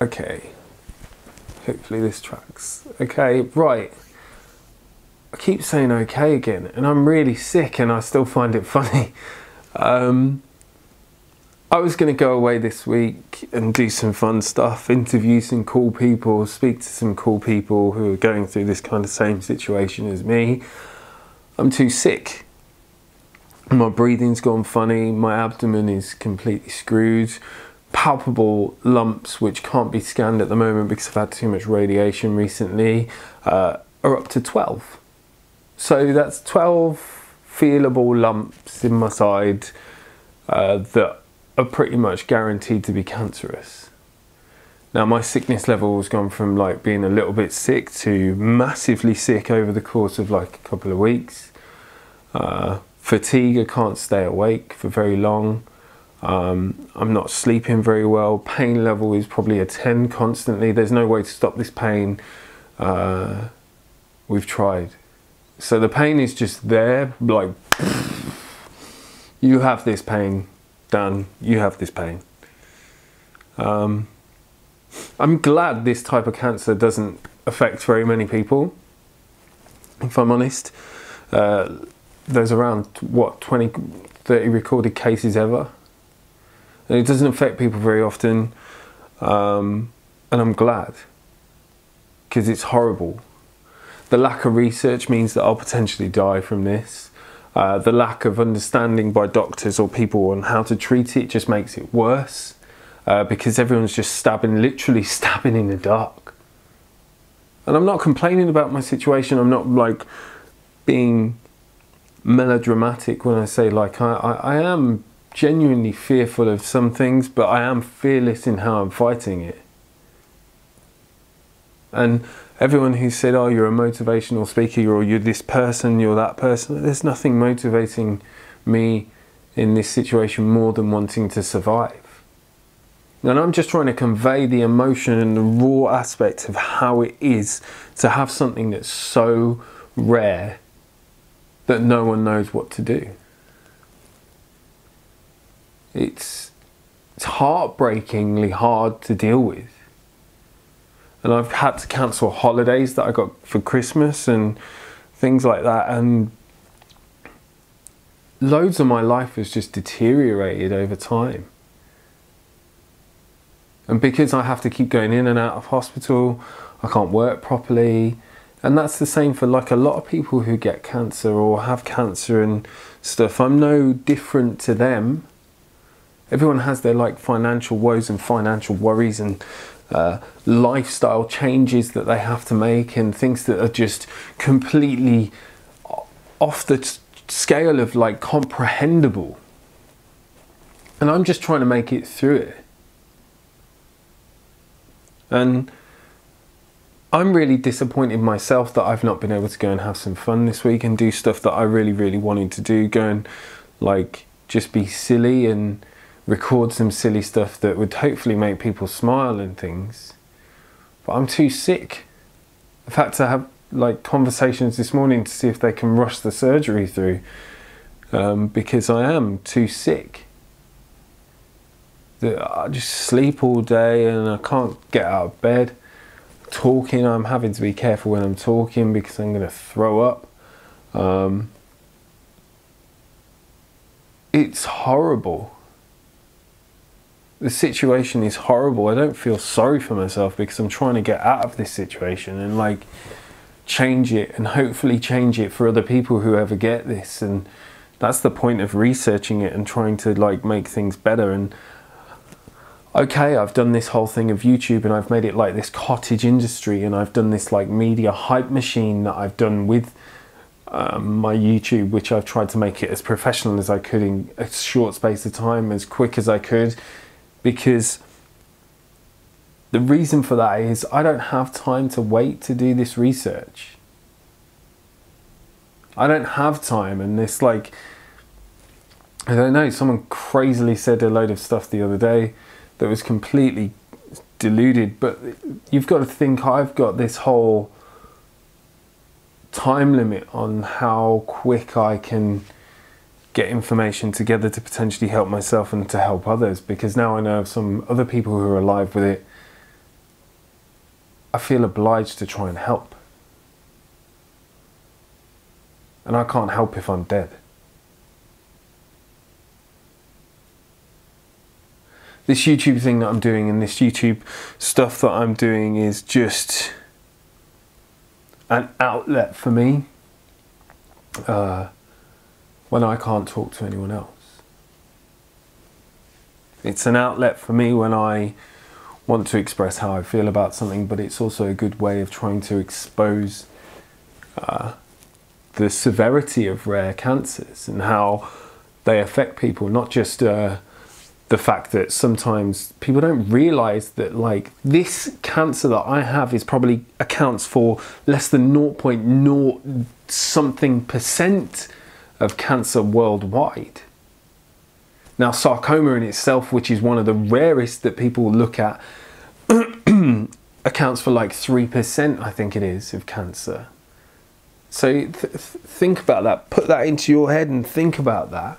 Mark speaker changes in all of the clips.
Speaker 1: Okay. Hopefully this tracks. Okay, right. I keep saying okay again, and I'm really sick, and I still find it funny. Um, I was going to go away this week and do some fun stuff, interview some cool people, speak to some cool people who are going through this kind of same situation as me. I'm too sick. My breathing's gone funny, my abdomen is completely screwed. Palpable lumps, which can't be scanned at the moment because I've had too much radiation recently, uh, are up to 12. So that's 12 feelable lumps in my side uh, that are pretty much guaranteed to be cancerous. Now, my sickness level has gone from like being a little bit sick to massively sick over the course of like a couple of weeks. Uh, fatigue, I can't stay awake for very long. Um, I'm not sleeping very well. Pain level is probably a 10 constantly. There's no way to stop this pain. Uh, we've tried. So the pain is just there, like, you have this pain done, you have this pain. Um, I'm glad this type of cancer doesn't affect very many people, if I'm honest. Uh, there's around, what, 20, 30 recorded cases ever. And it doesn't affect people very often, um, and I'm glad, because it's horrible. The lack of research means that I'll potentially die from this. Uh, the lack of understanding by doctors or people on how to treat it just makes it worse uh, because everyone's just stabbing, literally stabbing in the dark. And I'm not complaining about my situation. I'm not like being melodramatic when I say like I, I, I am genuinely fearful of some things, but I am fearless in how I'm fighting it. And everyone who said, "Oh, you're a motivational speaker, or you're this person, you're that person," there's nothing motivating me in this situation more than wanting to survive. And I'm just trying to convey the emotion and the raw aspect of how it is to have something that's so rare that no one knows what to do. It's, it's heartbreakingly hard to deal with and I've had to cancel holidays that I got for Christmas and things like that. And loads of my life has just deteriorated over time. And because I have to keep going in and out of hospital, I can't work properly. And that's the same for like a lot of people who get cancer or have cancer and stuff. I'm no different to them. Everyone has their like financial woes and financial worries and uh, lifestyle changes that they have to make and things that are just completely off the scale of like comprehensible. And I'm just trying to make it through it. And I'm really disappointed myself that I've not been able to go and have some fun this week and do stuff that I really, really wanted to do. Go and like just be silly and record some silly stuff that would hopefully make people smile and things. But I'm too sick. I've had to have like conversations this morning to see if they can rush the surgery through um, because I am too sick. I just sleep all day and I can't get out of bed. Talking, I'm having to be careful when I'm talking because I'm going to throw up. Um, it's horrible the situation is horrible. I don't feel sorry for myself because I'm trying to get out of this situation and like change it and hopefully change it for other people who ever get this. And that's the point of researching it and trying to like make things better. And okay, I've done this whole thing of YouTube and I've made it like this cottage industry and I've done this like media hype machine that I've done with um, my YouTube, which I've tried to make it as professional as I could in a short space of time, as quick as I could because the reason for that is I don't have time to wait to do this research. I don't have time, and this like I don't know. Someone crazily said a load of stuff the other day that was completely deluded. But you've got to think I've got this whole time limit on how quick I can get information together to potentially help myself and to help others because now I know of some other people who are alive with it I feel obliged to try and help. And I can't help if I'm dead. This YouTube thing that I'm doing and this YouTube stuff that I'm doing is just an outlet for me uh, when I can't talk to anyone else. It's an outlet for me when I want to express how I feel about something, but it's also a good way of trying to expose uh, the severity of rare cancers and how they affect people, not just uh, the fact that sometimes people don't realize that like this cancer that I have is probably accounts for less than 0.0 something percent of cancer worldwide. Now, sarcoma in itself, which is one of the rarest that people look at, accounts for like 3%, I think it is, of cancer. So th- think about that. Put that into your head and think about that.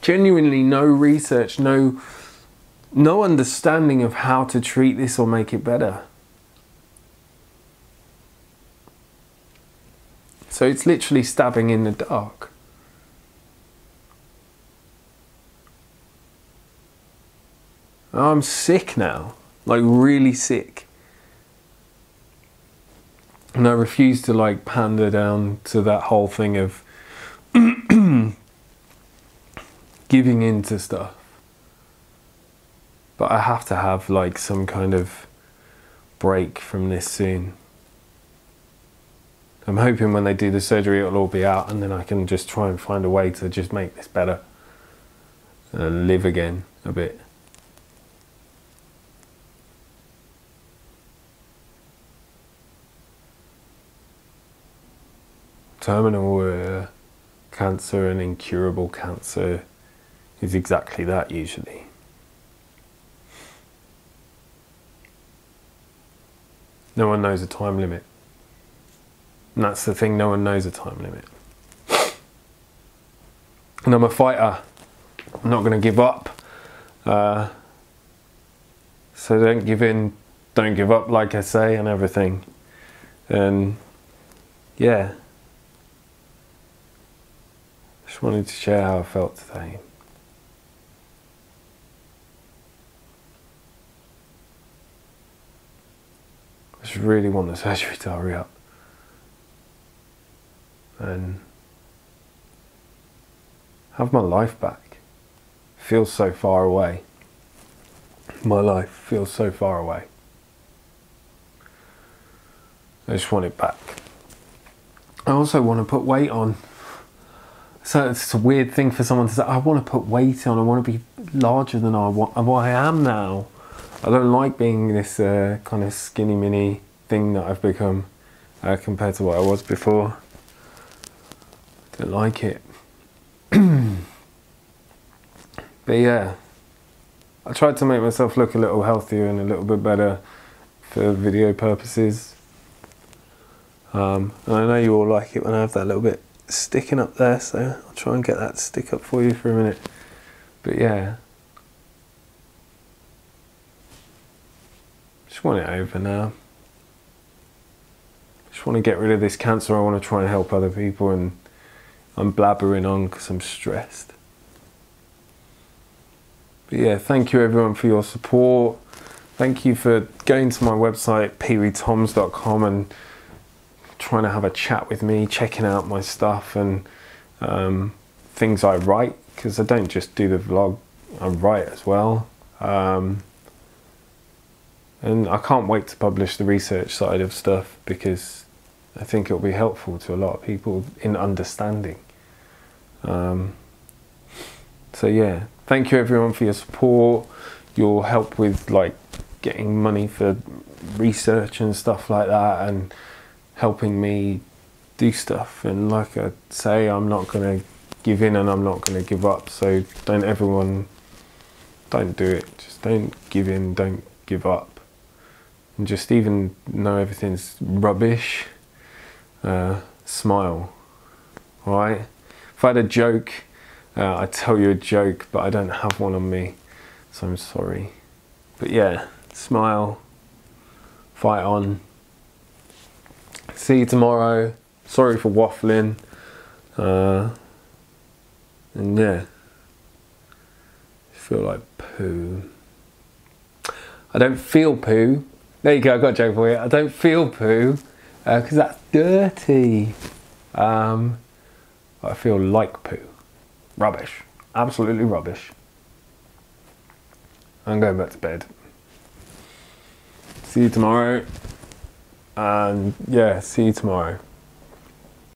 Speaker 1: Genuinely, no research, no, no understanding of how to treat this or make it better. So it's literally stabbing in the dark. I'm sick now, like really sick. And I refuse to like pander down to that whole thing of giving in to stuff. But I have to have like some kind of break from this soon. I'm hoping when they do the surgery it'll all be out and then I can just try and find a way to just make this better and live again a bit. terminal uh, cancer and incurable cancer is exactly that usually. No one knows a time limit. And that's the thing, no one knows a time limit. And I'm a fighter. I'm not going to give up. Uh, so don't give in, don't give up, like I say, and everything. And yeah. Just wanted to share how I felt today. I just really want the surgery to hurry up. And have my life back. Feels so far away. My life feels so far away. I just want it back. I also want to put weight on. So it's a weird thing for someone to say, I want to put weight on, I want to be larger than I, want, what I am now. I don't like being this uh, kind of skinny mini thing that I've become uh, compared to what I was before. Don't like it. but yeah, I tried to make myself look a little healthier and a little bit better for video purposes. Um, and I know you all like it when I have that little bit sticking up there, so I'll try and get that stick up for you for a minute. But yeah, just want it over now. Just want to get rid of this cancer. I want to try and help other people, and I'm blabbering on because I'm stressed. But yeah, thank you everyone for your support. Thank you for going to my website, peeweetoms.com and trying to have a chat with me, checking out my stuff and um, things I write because I don't just do the vlog, I write as well. Um, and I can't wait to publish the research side of stuff because I think it'll be helpful to a lot of people in understanding. Um, so yeah, thank you everyone for your support, your help with like getting money for research and stuff like that, and helping me do stuff. And like I say, I'm not to give in and I'm not to give up. So don't everyone, don't do it. Just don't give in, don't give up. And just even know everything's rubbish, uh, smile. Alright? If I had a joke, uh, I'd tell you a joke, but I don't have one on me. So I'm sorry. But yeah, smile, fight on. See you tomorrow. Sorry for waffling. Uh, and yeah, feel like poo. I don't feel poo. There you go, I got a joke for you. I don't feel poo because uh, that's dirty. Um, I feel like poo. Rubbish. Absolutely rubbish. I'm going back to bed. See you tomorrow. And yeah, see you tomorrow.